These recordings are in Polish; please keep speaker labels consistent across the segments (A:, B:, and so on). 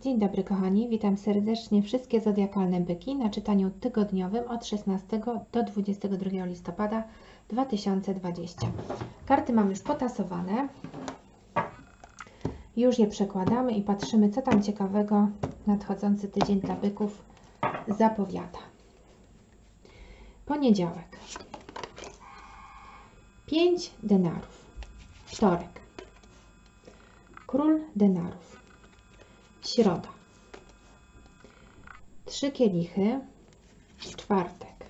A: Dzień dobry kochani, witam serdecznie wszystkie zodiakalne byki na czytaniu tygodniowym od 16 do 22 listopada 2020. Karty mam już potasowane. Już je przekładamy i patrzymy, co tam ciekawego nadchodzący tydzień dla byków zapowiada. Poniedziałek. 5 denarów. Wtorek. Król denarów. Środa. Trzy kielichy. Czwartek.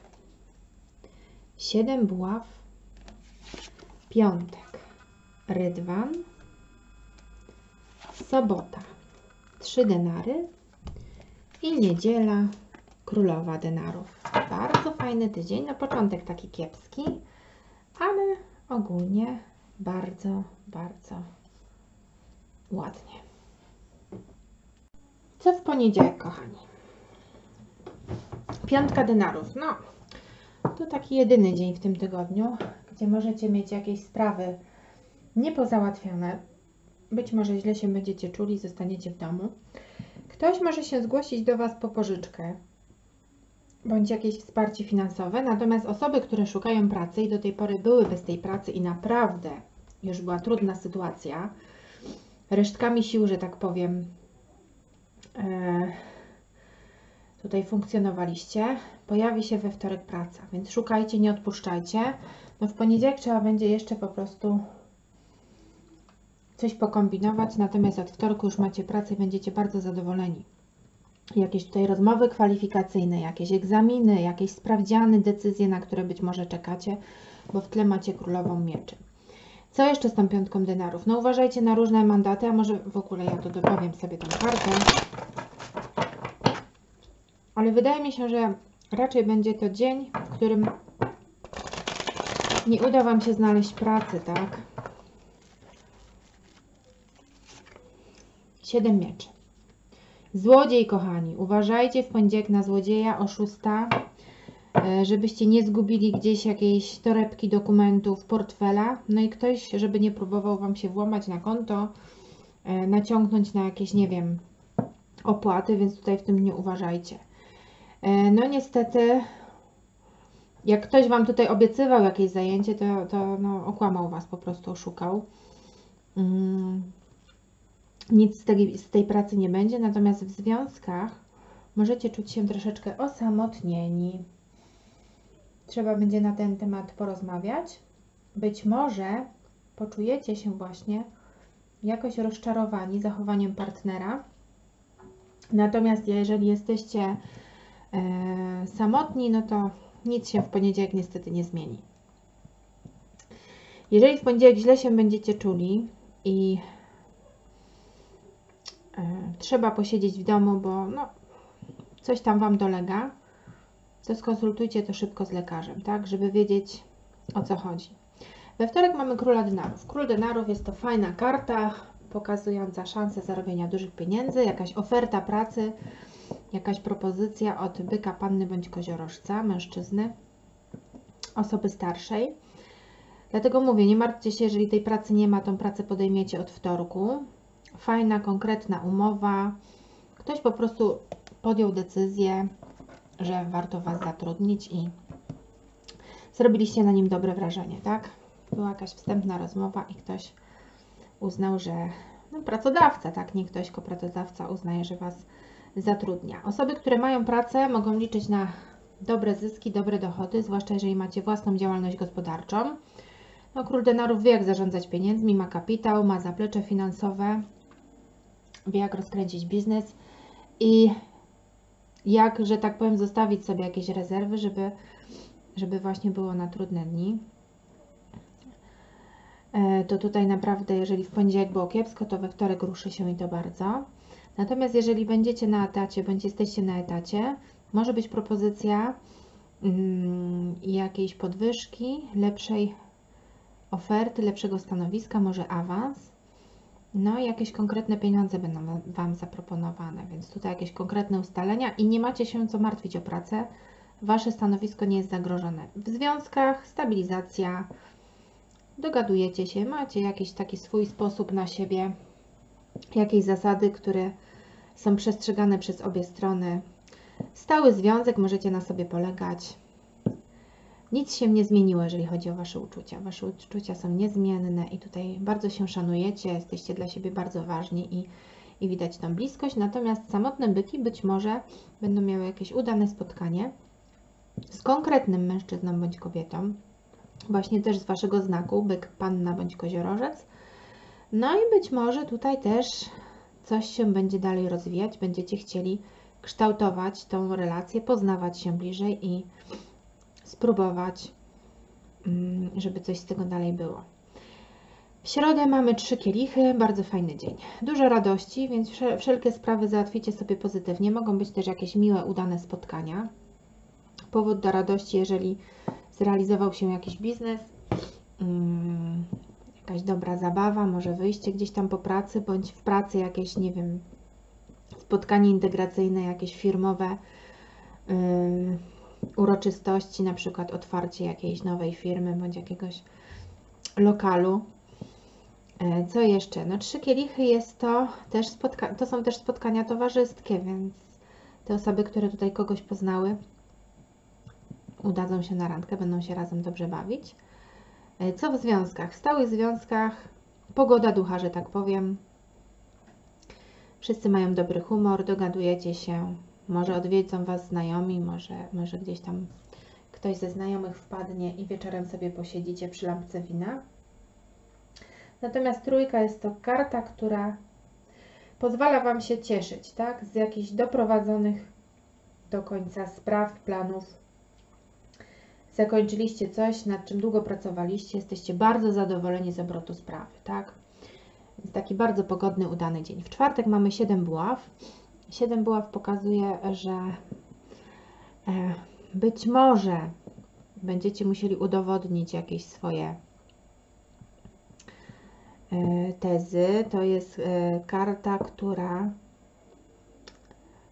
A: Siedem buław. Piątek. Rydwan. Sobota. Trzy denary. I niedziela. Królowa denarów. Bardzo fajny tydzień. Na początek taki kiepski, ale ogólnie bardzo, bardzo ładnie. Co w poniedziałek, kochani? Piątka denarów. No, to taki jedyny dzień w tym tygodniu, gdzie możecie mieć jakieś sprawy niepozałatwione. Być może źle się będziecie czuli, zostaniecie w domu. Ktoś może się zgłosić do Was po pożyczkę bądź jakieś wsparcie finansowe, natomiast osoby, które szukają pracy i do tej pory były bez tej pracy i naprawdę już była trudna sytuacja, resztkami sił, że tak powiem, tutaj funkcjonowaliście, pojawi się we wtorek praca, więc szukajcie, nie odpuszczajcie. No w poniedziałek trzeba będzie jeszcze po prostu coś pokombinować, natomiast od wtorku już macie pracę i będziecie bardzo zadowoleni. Jakieś tutaj rozmowy kwalifikacyjne, jakieś egzaminy, jakieś sprawdziany, decyzje, na które być może czekacie, bo w tle macie królową mieczy. Co jeszcze z tą piątką denarów? No uważajcie na różne mandaty, a może w ogóle ja to dopowiem sobie tą kartę. Ale wydaje mi się, że raczej będzie to dzień, w którym nie uda Wam się znaleźć pracy, tak? Siedem mieczy. Złodziej, kochani, uważajcie w poniedziałek na złodzieja, oszusta, e, żebyście nie zgubili gdzieś jakiejś torebki dokumentów, portfela, no i ktoś, żeby nie próbował Wam się włamać na konto, e, naciągnąć na jakieś, nie wiem, opłaty, więc tutaj w tym nie uważajcie. E, no niestety, jak ktoś Wam tutaj obiecywał jakieś zajęcie, to, to no, okłamał Was, po prostu oszukał. Mm nic z tej, z tej pracy nie będzie, natomiast w związkach możecie czuć się troszeczkę osamotnieni. Trzeba będzie na ten temat porozmawiać. Być może poczujecie się właśnie jakoś rozczarowani zachowaniem partnera. Natomiast jeżeli jesteście e, samotni, no to nic się w poniedziałek niestety nie zmieni. Jeżeli w poniedziałek źle się będziecie czuli i E, trzeba posiedzieć w domu, bo no, coś tam Wam dolega, to skonsultujcie to szybko z lekarzem, tak, żeby wiedzieć o co chodzi. We wtorek mamy króla denarów. Król denarów jest to fajna karta pokazująca szansę zarobienia dużych pieniędzy, jakaś oferta pracy, jakaś propozycja od byka, panny bądź koziorożca, mężczyzny, osoby starszej. Dlatego mówię, nie martwcie się, jeżeli tej pracy nie ma, tą pracę podejmiecie od wtorku fajna, konkretna umowa. Ktoś po prostu podjął decyzję, że warto Was zatrudnić i zrobiliście na nim dobre wrażenie, tak? Była jakaś wstępna rozmowa i ktoś uznał, że no, pracodawca, tak? Nie ktoś, tylko pracodawca uznaje, że Was zatrudnia. Osoby, które mają pracę, mogą liczyć na dobre zyski, dobre dochody, zwłaszcza jeżeli macie własną działalność gospodarczą. No, król denarów wie, jak zarządzać pieniędzmi, ma kapitał, ma zaplecze finansowe, wie jak rozkręcić biznes i jak, że tak powiem, zostawić sobie jakieś rezerwy, żeby, żeby właśnie było na trudne dni. E, to tutaj naprawdę, jeżeli w poniedziałek było kiepsko, to we wtorek ruszy się i to bardzo. Natomiast jeżeli będziecie na etacie, bądź jesteście na etacie, może być propozycja mm, jakiejś podwyżki, lepszej oferty, lepszego stanowiska, może awans. No jakieś konkretne pieniądze będą Wam zaproponowane, więc tutaj jakieś konkretne ustalenia i nie macie się co martwić o pracę. Wasze stanowisko nie jest zagrożone. W związkach stabilizacja, dogadujecie się, macie jakiś taki swój sposób na siebie, jakieś zasady, które są przestrzegane przez obie strony. Stały związek, możecie na sobie polegać. Nic się nie zmieniło, jeżeli chodzi o Wasze uczucia. Wasze uczucia są niezmienne i tutaj bardzo się szanujecie, jesteście dla siebie bardzo ważni i, i widać tą bliskość. Natomiast samotne byki być może będą miały jakieś udane spotkanie z konkretnym mężczyzną bądź kobietą, właśnie też z Waszego znaku, byk, panna bądź koziorożec. No i być może tutaj też coś się będzie dalej rozwijać, będziecie chcieli kształtować tą relację, poznawać się bliżej i spróbować, mm, żeby coś z tego dalej było. W środę mamy trzy kielichy, bardzo fajny dzień. Dużo radości, więc wszelkie sprawy załatwicie sobie pozytywnie. Mogą być też jakieś miłe, udane spotkania. Powód do radości, jeżeli zrealizował się jakiś biznes, mm, jakaś dobra zabawa, może wyjście gdzieś tam po pracy, bądź w pracy jakieś, nie wiem, spotkanie integracyjne, jakieś firmowe uroczystości, na przykład otwarcie jakiejś nowej firmy bądź jakiegoś lokalu. Yy, co jeszcze? No trzy kielichy jest to też spotka- to są też spotkania towarzyskie, więc te osoby, które tutaj kogoś poznały, udadzą się na randkę, będą się razem dobrze bawić. Yy, co w związkach? W stałych związkach pogoda ducha, że tak powiem, Wszyscy mają dobry humor, dogadujecie się, może odwiedzą Was znajomi, może, może gdzieś tam ktoś ze znajomych wpadnie i wieczorem sobie posiedzicie przy lampce wina. Natomiast trójka jest to karta, która pozwala Wam się cieszyć, tak? Z jakichś doprowadzonych do końca spraw, planów. Zakończyliście coś, nad czym długo pracowaliście, jesteście bardzo zadowoleni z obrotu sprawy, tak? Więc taki bardzo pogodny, udany dzień. W czwartek mamy 7 buław. 7 buław pokazuje, że e, być może będziecie musieli udowodnić jakieś swoje e, tezy. To jest e, karta, która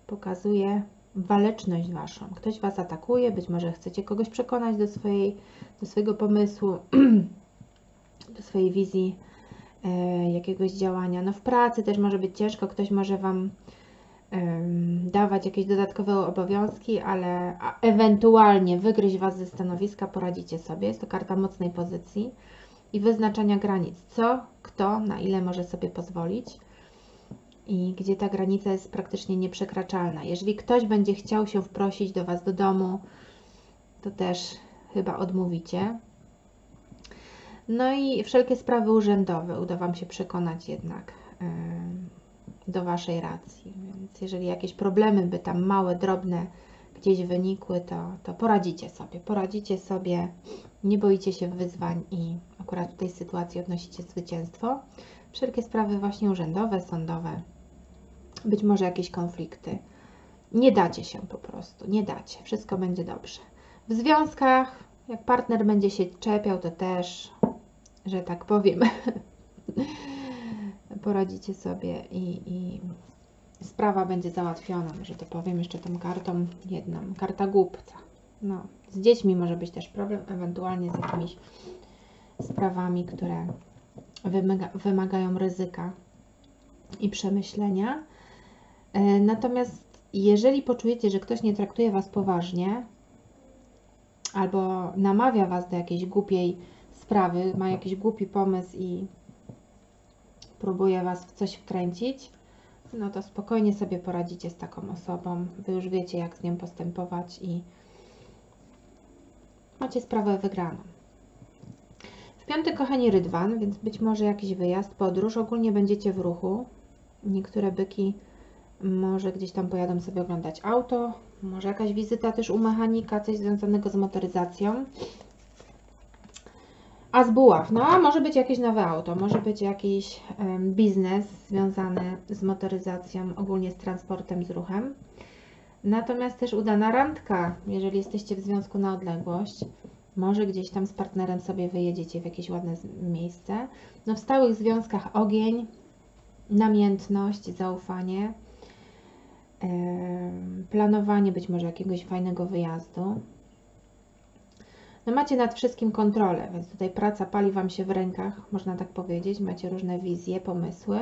A: pokazuje waleczność Waszą. Ktoś Was atakuje, być może chcecie kogoś przekonać do, swojej, do swojego pomysłu, do swojej wizji jakiegoś działania. No w pracy też może być ciężko, ktoś może Wam dawać jakieś dodatkowe obowiązki, ale ewentualnie wygryźć Was ze stanowiska, poradzicie sobie. Jest to karta mocnej pozycji i wyznaczania granic. Co, kto, na ile może sobie pozwolić i gdzie ta granica jest praktycznie nieprzekraczalna. Jeżeli ktoś będzie chciał się wprosić do Was do domu, to też chyba odmówicie. No i wszelkie sprawy urzędowe uda Wam się przekonać jednak do Waszej racji. Więc jeżeli jakieś problemy by tam małe, drobne gdzieś wynikły, to, to poradzicie sobie. Poradzicie sobie, nie boicie się wyzwań i akurat w tej sytuacji odnosicie zwycięstwo. Wszelkie sprawy właśnie urzędowe, sądowe, być może jakieś konflikty. Nie dacie się po prostu, nie dacie. Wszystko będzie dobrze. W związkach, jak partner będzie się czepiał, to też że tak powiem, poradzicie sobie i, i sprawa będzie załatwiona, że to powiem jeszcze tą kartą jedną, karta głupca. No, z dziećmi może być też problem, ewentualnie z jakimiś sprawami, które wymaga, wymagają ryzyka i przemyślenia. E, natomiast jeżeli poczujecie, że ktoś nie traktuje Was poważnie albo namawia Was do jakiejś głupiej sprawy, ma jakiś głupi pomysł i próbuje Was w coś wkręcić, no to spokojnie sobie poradzicie z taką osobą. Wy już wiecie, jak z nią postępować i macie sprawę wygraną. W piątek, kochani, rydwan, więc być może jakiś wyjazd, podróż. Ogólnie będziecie w ruchu. Niektóre byki może gdzieś tam pojadą sobie oglądać auto, może jakaś wizyta też u mechanika, coś związanego z motoryzacją. A z buław, no może być jakieś nowe auto, może być jakiś um, biznes związany z motoryzacją, ogólnie z transportem, z ruchem. Natomiast też udana randka, jeżeli jesteście w związku na odległość, może gdzieś tam z partnerem sobie wyjedziecie w jakieś ładne miejsce. No w stałych związkach ogień, namiętność, zaufanie, planowanie być może jakiegoś fajnego wyjazdu. No macie nad wszystkim kontrolę, więc tutaj praca pali Wam się w rękach, można tak powiedzieć. Macie różne wizje, pomysły,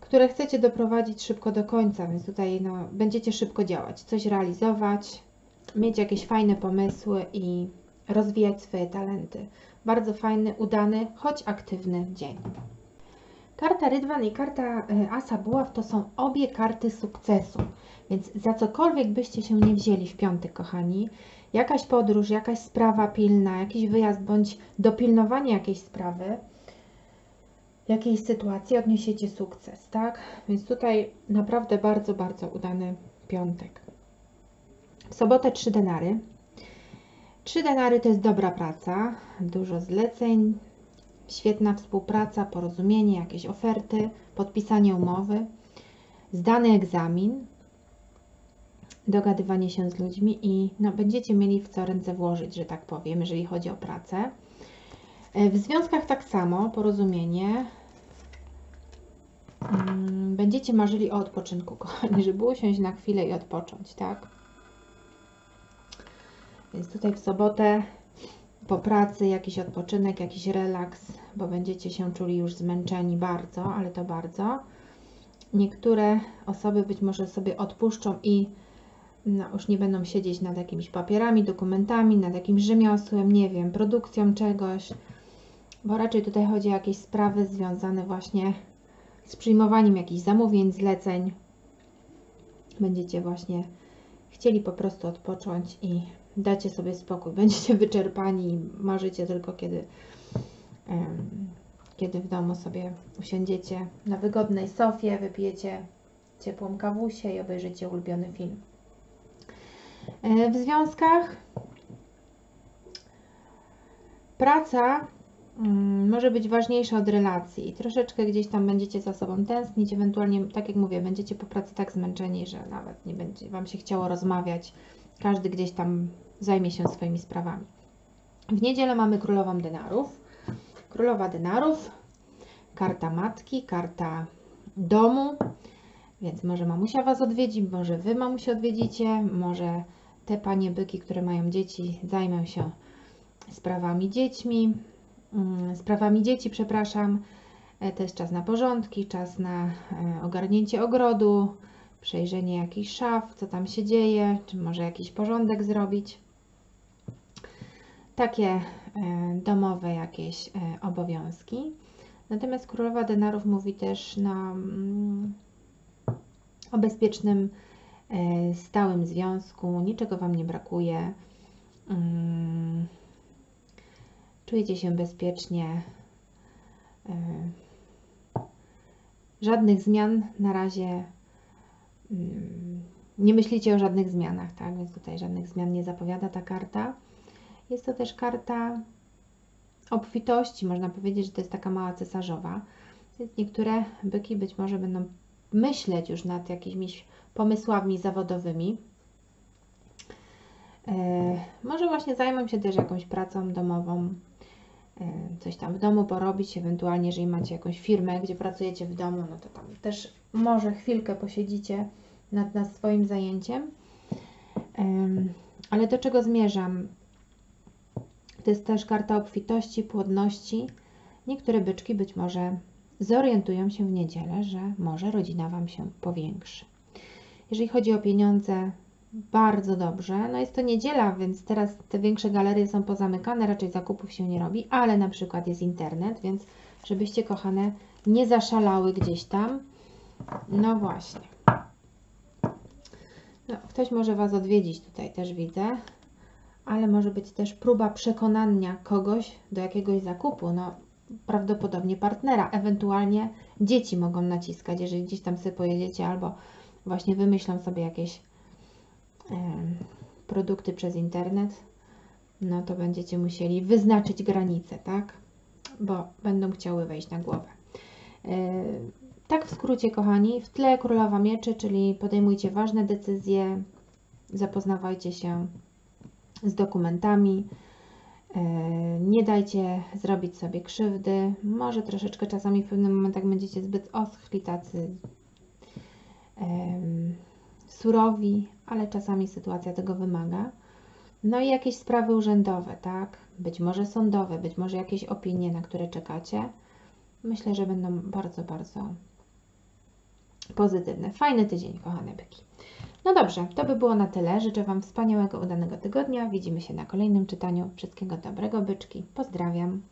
A: które chcecie doprowadzić szybko do końca, więc tutaj no, będziecie szybko działać, coś realizować, mieć jakieś fajne pomysły i rozwijać swoje talenty. Bardzo fajny, udany, choć aktywny dzień. Karta Rydwan i karta y, Asa Buław to są obie karty sukcesu, więc za cokolwiek byście się nie wzięli w piątek, kochani, jakaś podróż, jakaś sprawa pilna, jakiś wyjazd bądź dopilnowanie jakiejś sprawy, jakiejś sytuacji odniesiecie sukces, tak? Więc tutaj naprawdę bardzo, bardzo udany piątek. W sobotę trzy denary. Trzy denary to jest dobra praca, dużo zleceń, świetna współpraca, porozumienie, jakieś oferty, podpisanie umowy, zdany egzamin, dogadywanie się z ludźmi i no, będziecie mieli w co ręce włożyć, że tak powiem, jeżeli chodzi o pracę. E, w związkach tak samo, porozumienie. Mm, Będziecie marzyli o odpoczynku, kochani, żeby usiąść na chwilę i odpocząć, tak? Więc tutaj w sobotę po pracy jakiś odpoczynek, jakiś relaks, bo będziecie się czuli już zmęczeni bardzo, ale to bardzo. Niektóre osoby być może sobie odpuszczą i no, już nie będą siedzieć nad jakimiś papierami, dokumentami, nad jakimś rzemiosłem, nie wiem, produkcją czegoś, bo raczej tutaj chodzi o jakieś sprawy związane właśnie z przyjmowaniem jakichś zamówień, zleceń. Będziecie właśnie chcieli po prostu odpocząć i dacie sobie spokój. Będziecie wyczerpani i marzycie tylko kiedy, kiedy w domu sobie usiądziecie na wygodnej sofie, wypijecie ciepłą kawusię i obejrzycie ulubiony film. E, W związkach praca mm, może być ważniejsza od relacji troszeczkę gdzieś tam będziecie za sobą tęsknić, ewentualnie, tak jak mówię, będziecie po pracy tak zmęczeni, że nawet nie będzie Wam się chciało rozmawiać, każdy gdzieś tam zajmie się swoimi sprawami. W niedzielę mamy królową denarów. Królowa denarów, karta matki, karta domu, więc może mamusia Was odwiedzi, może Wy mamusię odwiedzicie, może te panie byki, które mają dzieci, zajmą się sprawami dziećmi, mm, sprawami dzieci, przepraszam. E, jest czas na porządki, czas na e, ogarnięcie ogrodu, przejrzenie jakichś szaf, co tam się dzieje, czy może jakiś porządek zrobić. Takie e, domowe jakieś obowiązki. Natomiast królowa denarów mówi też na, mm, o bezpiecznym, stałym związku, niczego Wam nie brakuje. Mm, Czujecie się bezpiecznie. e, Żadnych zmian na razie mm, nie myślicie o żadnych zmianach, tak? Więc tutaj żadnych zmian nie zapowiada ta karta. Jest to też karta obfitości, można powiedzieć, że to jest taka mała cesarzowa. Więc niektóre byki być może będą myśleć już nad jakimiś pomysłami zawodowymi. E, może właśnie zajmą się też jakąś pracą domową, e, coś tam w domu porobić, ewentualnie jeżeli macie jakąś firmę, gdzie pracujecie w domu, no to tam też może chwilkę posiedzicie nad, nad swoim zajęciem. Em, Ale do czego zmierzam? To jest też karta obfitości, płodności. Niektóre byczki być może zorientują się w niedzielę, że może rodzina Wam się powiększy. Jeżeli chodzi o pieniądze, bardzo dobrze. No jest to niedziela, więc teraz te większe galerie są pozamykane, raczej zakupów się nie robi, ale na przykład jest internet, więc żebyście kochane nie zaszalały gdzieś tam. No właśnie. No, ktoś może Was odwiedzić tutaj też widzę, ale może być też próba przekonania kogoś do jakiegoś zakupu. No, prawdopodobnie partnera, ewentualnie dzieci mogą naciskać, jeżeli gdzieś tam sobie pojedziecie albo właśnie wymyślą sobie jakieś produkty przez internet, no to będziecie musieli wyznaczyć granice, tak? Bo będą chciały wejść na głowę. E, Tak w skrócie, kochani, w tle królowa mieczy, czyli podejmujcie ważne decyzje, zapoznawajcie się z dokumentami, e, nie dajcie zrobić sobie krzywdy. Może troszeczkę czasami w pewnym momentach będziecie zbyt oschli, tacy surowi, ale czasami sytuacja tego wymaga. No i jakieś sprawy urzędowe, tak? Być może sądowe, być może jakieś opinie, na które czekacie. Myślę, że będą bardzo, bardzo pozytywne. Fajny tydzień, kochane byki. No dobrze, to by było na tyle. Życzę Wam wspaniałego, udanego tygodnia. Widzimy się na kolejnym czytaniu. Wszystkiego dobrego, byczki. Pozdrawiam.